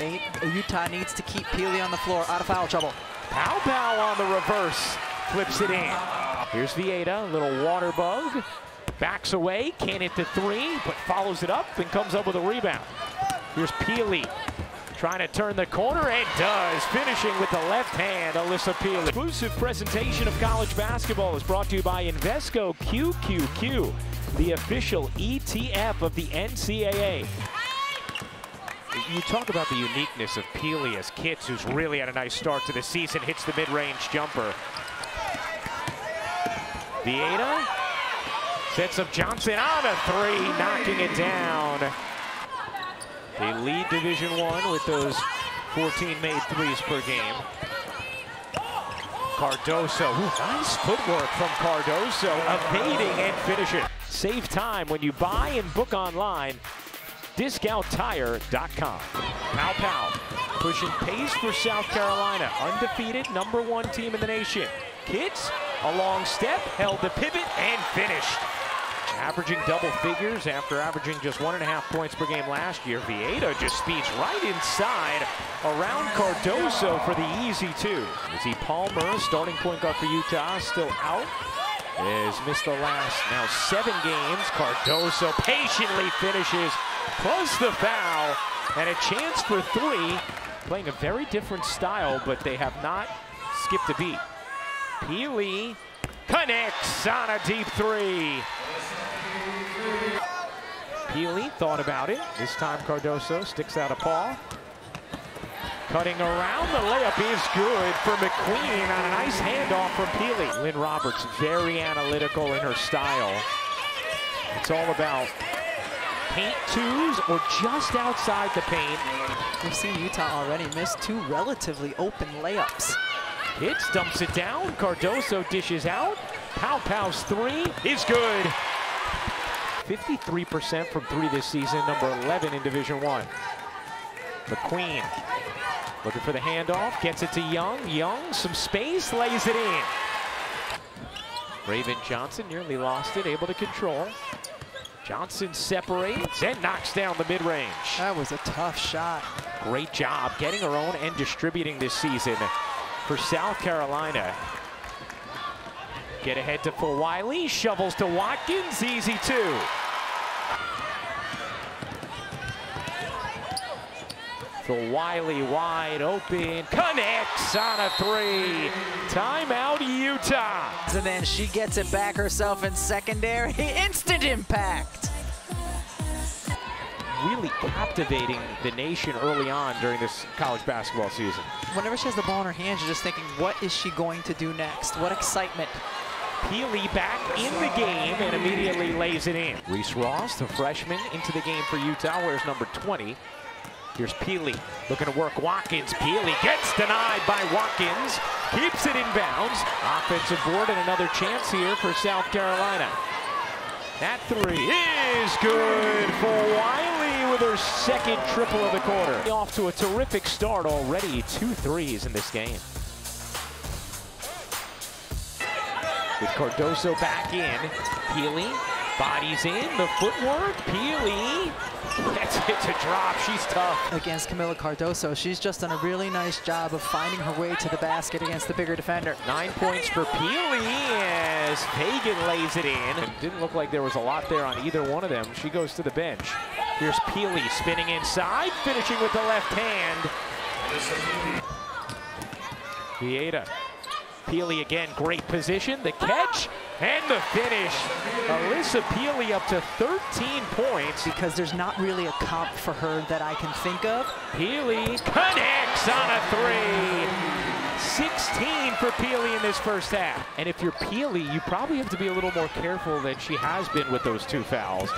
Utah needs to keep Pili on the floor, out of foul trouble. Paopao on the reverse, flips it in. Here's Vieira, little water bug. Backs away, can't hit the three, but follows it up and comes up with a rebound. Here's Pili, trying to turn the corner and does, finishing with the left hand, Alissa Pili. Exclusive presentation of college basketball is brought to you by Invesco QQQ, the official ETF of the NCAA. You talk about the uniqueness of Pili as Kitts, who's really had a nice start to the season, hits the mid-range jumper. Vieira sets up Johnson on a three, knocking it down. They lead Division One with those 14 made threes per game. Cardoso, Ooh, nice footwork from Cardoso, evading and finishing. Save time when you buy and book online discounttire.com. Paopao pushing pace for South Carolina. Undefeated, number one team in the nation. Kids, a long step, held the pivot and finished. Averaging double figures after averaging just one and a half points per game last year. Vieira just speeds right inside around Cardoso for the easy two. Issy Palmer, starting point guard for Utah, still out. Has missed the last now seven games. Cardoso patiently finishes plus the foul, and a chance for three. Playing a very different style, but they have not skipped a beat. Pili connects on a deep three. Pili thought about it. This time Cardoso sticks out a paw. Cutting around, the layup is good for McQueen on a nice handoff from Pili. Lynne Roberts, very analytical in her style. It's all about paint twos or just outside the paint. We've seen Utah already miss two relatively open layups. Kitts dumps it down. Cardoso dishes out. Paopao's three is good. 53% from three this season, number 11 in Division One. McQueen looking for the handoff, gets it to Young. Young, some space, lays it in. Raven Johnson nearly lost it, able to control. Johnson separates and knocks down the mid-range. That was a tough shot. Great job getting her own and distributing this season for South Carolina. Get ahead to Fulwiley, shovels to Watkins, easy two. Fulwiley wide open, connects on a three. Timeout Utah. And then she gets it back herself in secondary. Instant impact. Really captivating the nation early on during this college basketball season. Whenever she has the ball in her hands, you're just thinking, what is she going to do next? What excitement. Pili back in the game and immediately lays it in. Reese Ross, the freshman, into the game for Utah, wears number 20. Here's Pili looking to work Watkins. Pili gets denied by Watkins. Keeps it in bounds. Offensive board and another chance here for South Carolina. That three is good for Wiley with her second triple of the quarter. Off to a terrific start already. Two threes in this game. With Cardoso back in. Pili bodies in. The footwork. Pili gets it to drop. She's tough. Against Kamilla Cardoso, she's just done a really nice job of finding her way to the basket against the bigger defender. Nine points for Pili as Feagin lays it in. It didn't look like there was a lot there on either one of them. She goes to the bench. Here's Pili spinning inside, finishing with the left hand. Vieira. Pili again, great position. The catch and the finish. Alissa Pili up to 13 points. Because there's not really a comp for her that I can think of. Pili connects on a three. 16 for Pili in this first half. And if you're Pili, you probably have to be a little more careful than she has been with those two fouls.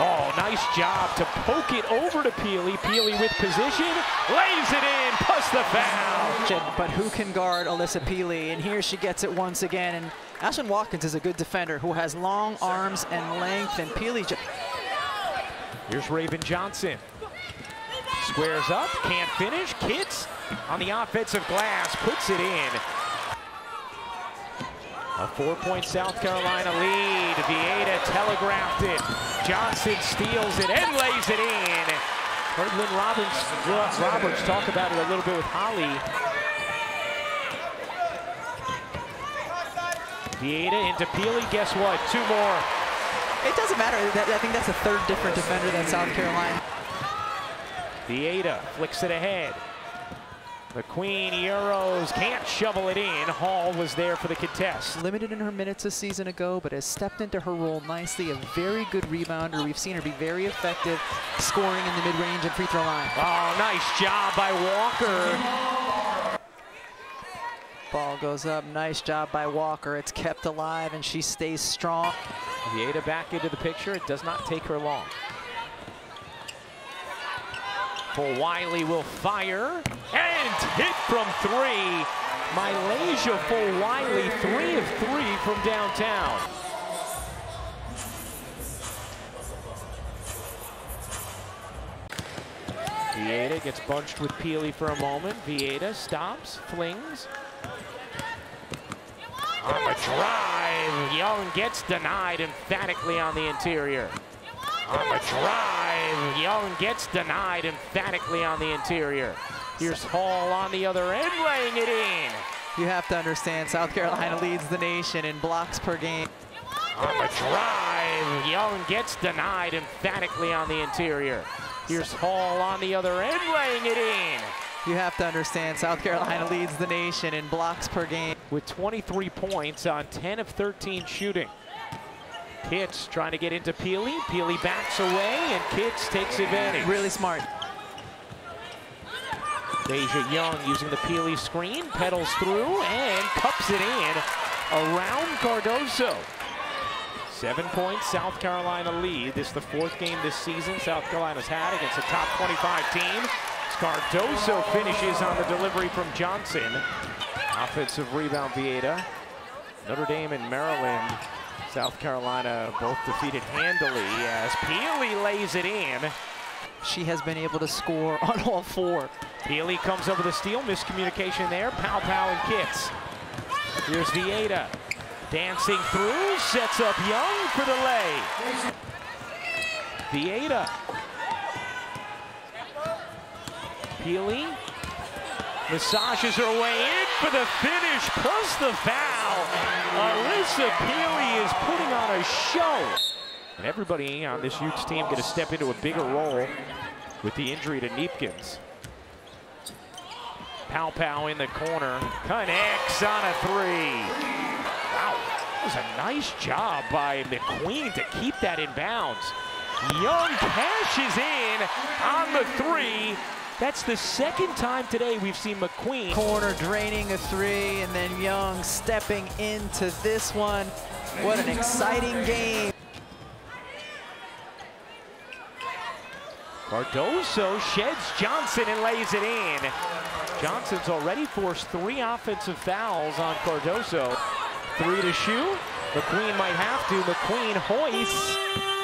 Oh, nice job to poke it over to Pili. Pili with position, lays it in, plus the foul. But who can guard Alissa Pili? And here she gets it once again. And Ashlyn Watkins is a good defender who has long arms and length. And Pili. Here's Raven Johnson. Squares up, can't finish. Kitts on the offensive glass, puts it in. A four-point South Carolina lead. Vieira telegraphed it. Johnson steals it and lays it in. Heard Lynne Roberts, Roberts talk about it a little bit with Holly. Vieira into Pili. Guess what? Two more. It doesn't matter. I think that's the third different defender than South Carolina. Vieira flicks it ahead. McQueen, Euros, can't shovel it in. Hall was there for the contest. Limited in her minutes a season ago, but has stepped into her role nicely. A very good rebounder. We've seen her be very effective scoring in the mid-range and free throw line. Oh, nice job by Walker. Ball goes up. Nice job by Walker. It's kept alive, and she stays strong. Vieira back into the picture. It does not take her long. Fulwiley will fire and hit from three. MiLaysia Fulwiley, three of three from downtown. Vieira gets bunched with Pili for a moment. Vieira stops, flings. On the drive, Young gets denied emphatically on the interior. On the drive, Young gets denied emphatically on the interior. Here's Hall on the other end, laying it in. You have to understand, South Carolina leads the nation in blocks per game. On the drive, Young gets denied emphatically on the interior. Here's Hall on the other end, laying it in. You have to understand, South Carolina leads the nation in blocks per game. With 23 points on 10 of 13 shooting. Kitts trying to get into Pili. Pili backs away, and Kitts takes advantage. Really smart. Dasia Young using the Pili screen, pedals through, and cups it in around Cardoso. Seven points, South Carolina lead. This is the fourth game this season South Carolina's had against a top 25 team. Cardoso finishes on the delivery from Johnson. Offensive rebound, Vieira. Notre Dame and Maryland, South Carolina both defeated handily as Pili lays it in. She has been able to score on all four. Pili comes over the steal, miscommunication there. Paopao and kicks. Here's Vieira. Dancing through, sets up Young for the lay. Vieira Pili massages her way in for the finish, plus the foul. Alissa Pili is putting on a show. And everybody on this Utes team going to step into a bigger role with the injury to Kneepkens. Pow Pow in the corner, connects on a three. Wow, that was a nice job by McQueen to keep that in bounds. Young cashes in on the three. That's the second time today we've seen McQueen. Corner draining a three, and then Young stepping into this one. What an exciting game. Cardoso sheds Johnson and lays it in. Johnson's already forced three offensive fouls on Cardoso. Three to shoot. McQueen might have to. McQueen hoists.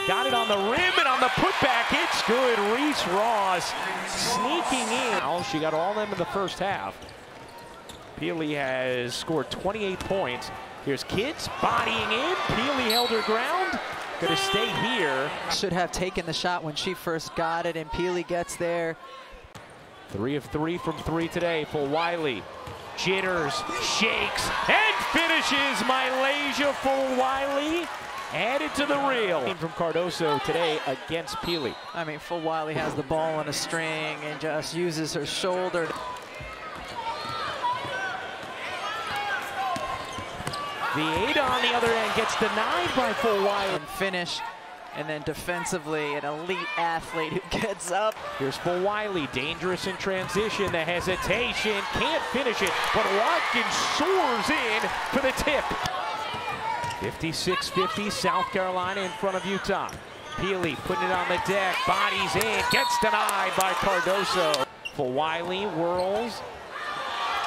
Got it on the rim and on the putback. It's good. Reese Ross sneaking in. Oh, she got all them in the first half. Pili has scored 28 points. Here's Kitts bodying in. Pili held her ground. Gonna stay here. Should have taken the shot when she first got it, and Pili gets there. Three of three from three today Fulwiley. Jitters, shakes, and finishes Malaysia for Wiley. Added to the reel. From Cardoso today against Pili. I mean, Fulwiley has the ball on a string and just uses her shoulder. Vieira on the other end gets denied by Fulwiley. And finish. And then defensively, an elite athlete who gets up. Here's Fulwiley, dangerous in transition. The hesitation, can't finish it, but Watkins soars in for the tip. 56-50, South Carolina in front of Utah. Pili putting it on the deck, bodies in, gets denied by Cardoso. Fulwiley, whirls,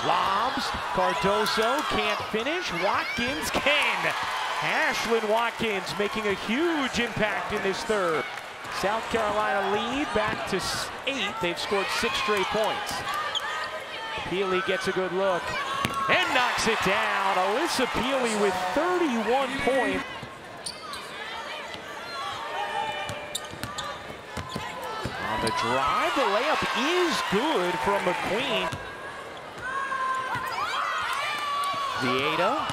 lobs, Cardoso can't finish, Watkins can. Ashlyn Watkins making a huge impact in this third. South Carolina lead back to eight. They've scored six straight points. Pili gets a good look and knocks it down. Alissa Pili with 31 points. On the drive. The layup is good from McQueen. Vieira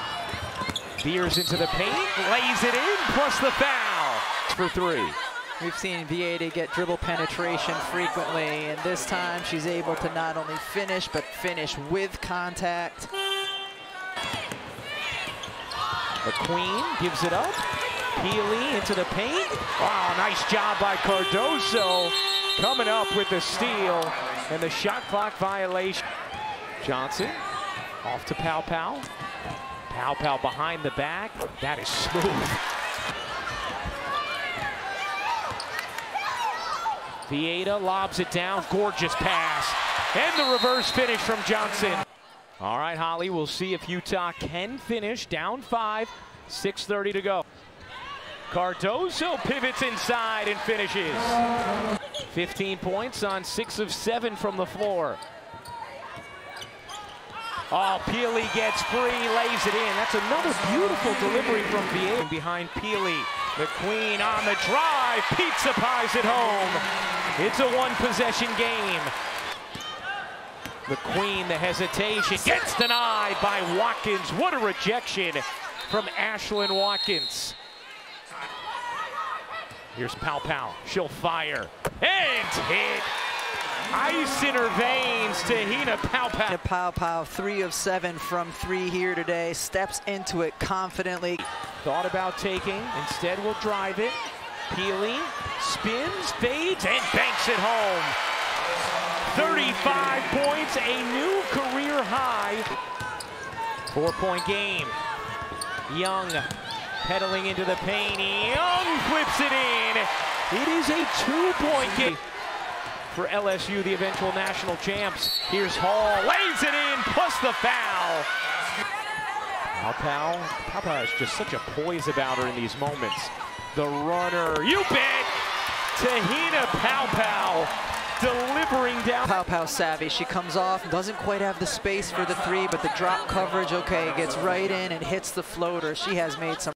veers into the paint, lays it in, plus the foul for three. We've seen Vieira get dribble penetration frequently, and this time she's able to not only finish, but finish with contact. McQueen gives it up. Healy into the paint. Wow, nice job by Cardoso. Coming up with the steal and the shot clock violation. Johnson off to Paopao. Pow Pow behind the back. That is smooth. Vieira lobs it down. Gorgeous pass. And the reverse finish from Johnson. All right, Holly, we'll see if Utah can finish down five. 6.30 to go. Cardoso pivots inside and finishes. 15 points on six of seven from the floor. Oh, Pili gets free, lays it in. That's another beautiful delivery from Vieira. Behind Pili, the queen on the drive, pizza pies at home. It's a one possession game. The queen, the hesitation, gets denied by Watkins. What a rejection from Ashlyn Watkins. Here's Paopao. She'll fire. And hit. Ice in her veins. Te-Hina Paopao. Pow Pow, three of seven from three here today. Steps into it confidently. Thought about taking. Instead, will drive it. Pili spins, fades, and banks it home. 35 points, a new career high. Four-point game. Young pedaling into the paint. Young flips it in. It is a two-point game for LSU, the eventual national champs. Here's Hall, lays it in, plus the foul. Paopao is just such a poise about her in these moments. The runner, you bet. Tahina Pow Pow delivering down. Paopao savvy. She comes off, doesn't quite have the space for the three, but the drop coverage, okay, gets right in and hits the floater. She has made some